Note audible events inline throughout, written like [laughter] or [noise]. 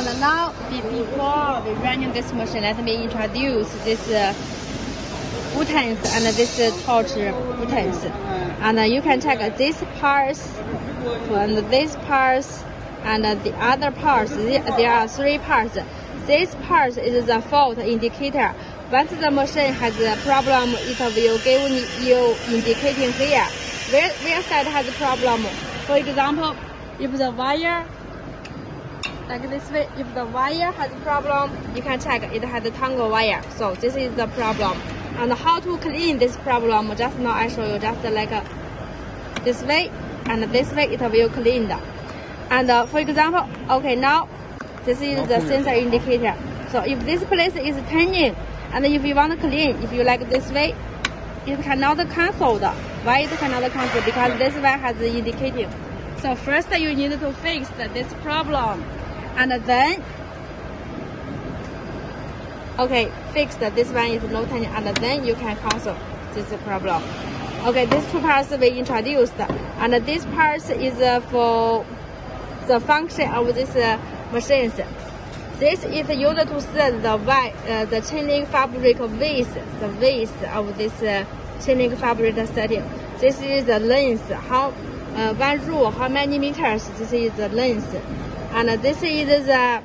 And now, before we running this machine, let me introduce this uh, buttons and this uh, torch buttons. And uh, you can check this parts and this parts and uh, the other parts. There are three parts. This part is the fault indicator. Once the machine has a problem, it will give you indicating here. Where, where side has a problem? For example, if the wire like this way, if the wire has a problem, you can check it has a tangle wire. So this is the problem. And how to clean this problem, just now I show you just like uh, this way and this way it will clean. And uh, for example, okay, now this is the sensor indicator. So if this place is turning and if you want to clean, if you like this way, it cannot cancel. Why it cannot cancel? Because this one has indicating. So first you need to fix this problem. And then, okay, fixed this one is not turning and then you can cancel this problem. Okay, these two parts we introduced. And this part is uh, for the function of this uh, machines. This is used to set the y, uh, the chain link fabric width, the width of this uh, fabric setting. This is the length, how uh, one rule, how many meters. This is the length, and uh, this is the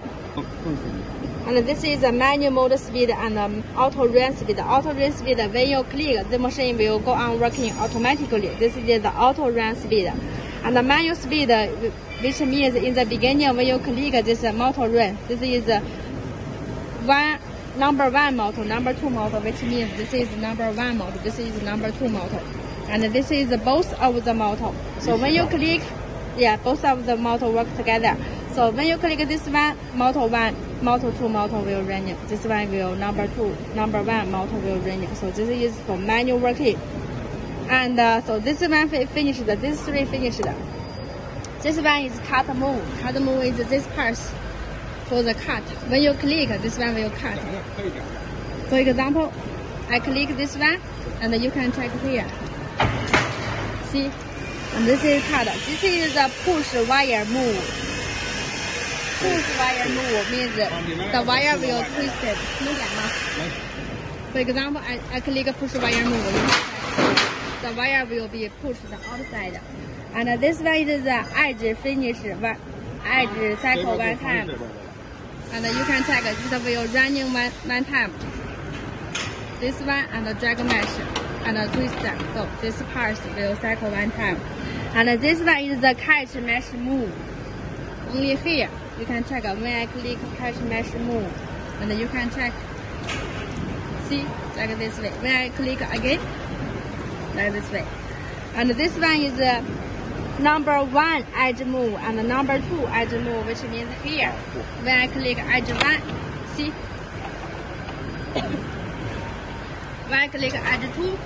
and uh, this is the manual mode speed and um, auto run speed. Auto run speed, uh, when you click, the machine will go on working automatically. This is the auto run speed. And the manual speed, which means in the beginning when you click this motor run, this is one number one motor, number two motor, which means this is number one motor, this is number two motor. And this is both of the motor. So when you click, yeah, both of the motor work together. So when you click this one, motor one, motor two motor will run. This one will number two, number one motor will run. So this is for manual working. And uh, so this one finished, this three finished. This one is cut move. Cut move is this part for the cut. When you click, this one will cut. For example, I click this one, and you can check here. See? And this is cut. This is the push wire move. Push wire move means the wire will twist it. For example, I, I click push wire move the wire will be pushed outside. And this one is the edge finish one, edge cycle one time. And you can check it will running one, one time. This one and the drag mesh and twist twister. So this part will cycle one time. And this one is the catch mesh move. Only here you can check when I click catch mesh move. And you can check. See, like this way. When I click again, like this way. And this one is uh, number one edge move and number two edge move, which means here. When I click edge one, see? I click add two,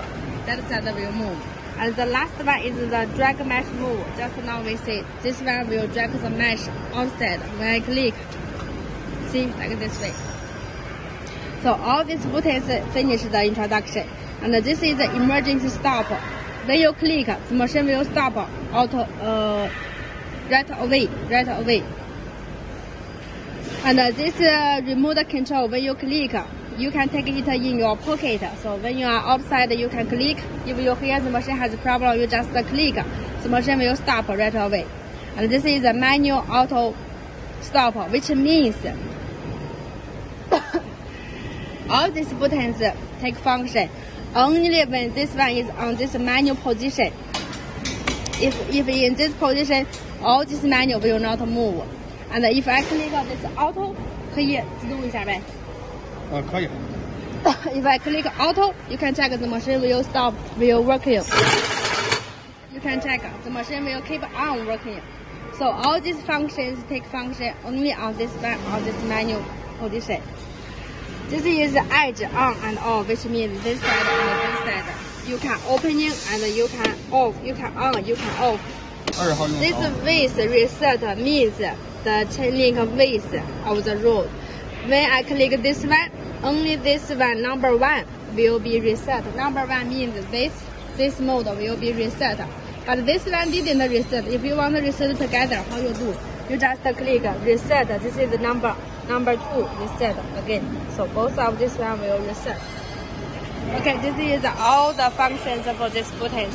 that side will move. And the last one is the drag mesh move. Just now we see this one will drag the mesh outside when I click. See, like this way. So all these buttons finish the introduction. And this is the emergency stop. When you click, the machine will stop auto uh, right away, right away. And uh, this uh, remote control, when you click, you can take it in your pocket. So when you are outside, you can click. If you hear the machine has a problem, you just click. The machine will stop right away. And this is a manual auto stop, which means [coughs] all these buttons take function only when this one is on this manual position. If, if in this position, all this manual will not move. And if I click on this auto, 可以自动一下呗？ [laughs] If I click auto, you can check the machine will stop will working. You can check the machine will keep on working. So all these functions take function only on this on this menu position. This is edge on and off, which means this side and this side. You can opening and you can off, you can on, you can off. This width reset means the changing width of the road. When I click this one, only this one, number one, will be reset. Number one means this, this mode will be reset. But this one didn't reset. If you want to reset together, how you do? You just click reset. This is the number. Number two, reset again. So both of this one will reset. Okay, this is all the functions for this button.